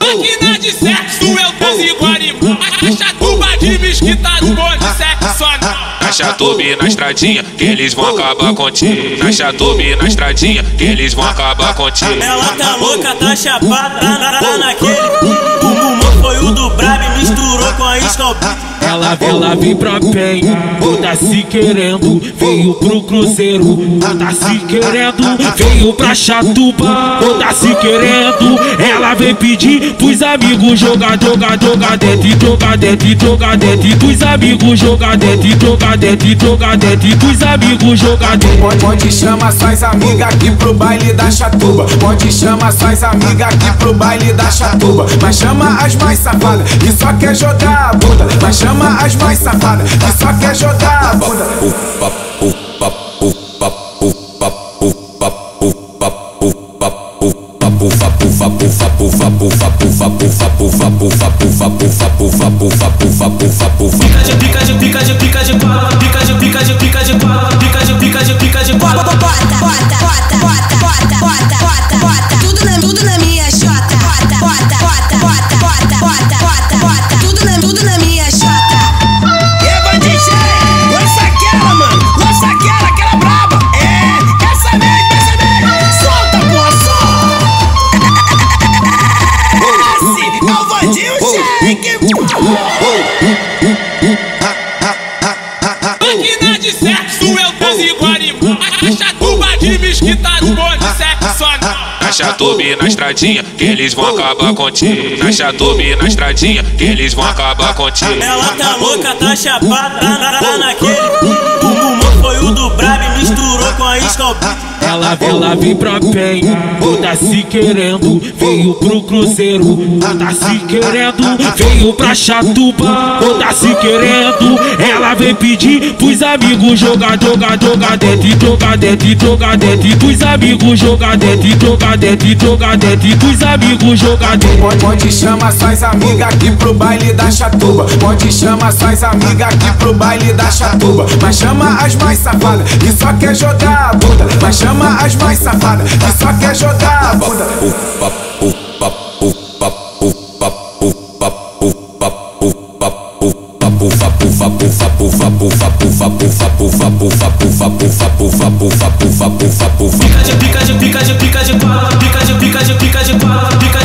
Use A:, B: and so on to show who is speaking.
A: Máquina de sexo, eu tô igual animal. A chatuba de mesquita do bonde sexo anal.
B: Na chatubi na estradinha, que eles vão acabar contigo. Na chatubi na estradinha, que eles vão acabar contigo.
C: Ela tá louca, tá chapada, tá, naquele. O bumbum foi o do Brab, misturou com a escalpita.
D: Ela, ela vem pra penha, tá se querendo, veio pro cruzeiro, tá se querendo, veio pra chatuba, tá se querendo. Ela vem pedir pros amigos jogar, jogar, jogar dentro, jogar dentro, jogar dentro, pros amigos jogar dentro, jogar dentro, jogar dentro, pros amigos jogar dentro.
E: Pode, pode chamar suas amigas aqui pro baile da chatuba. Pode chamar suas amigas aqui pro baile da chatuba. Mas chama as mais safadas que só quer jogar a bunda. Mas chama as mais safadas que só quer jogar a bunda.
C: Pica de pica de pica de pica de pala, pica de pica de pica
F: É o Shake.
A: Máquina de sexo, eu tô igual animal. A chatuba de mesquita do bonde sexo anal.
B: Na chatubi na estradinha, que eles vão acabar contigo. Na chatubi na estradinha, que eles vão acabar contigo.
C: Ela tá louca, tá chapada, tá, tá naquele.
D: Ela, ela vem pra penha, tá se querendo, veio pro cruzeiro, tá se querendo, veio pra chatuba, tá se querendo. Ela vem pedir pros amigos jogar, jogar, jogar dentro, jogar dentro, jogar dentro, pros amigos jogar dentro, jogar dentro, jogar dentro, pros amigos jogar dentro.
E: Pode, chamar suas amigas aqui pro baile da chatuba. Pode chamar suas amigas aqui pro baile da chatuba. Mas chama as mais safadas que só quer jogar a bunda. Mas chama as mais safadas que só quer jogar a bunda.
C: Pica de pica de pica de pica de pica de pica de pica de pala, pica de pica de pica de pala.
G: Bota,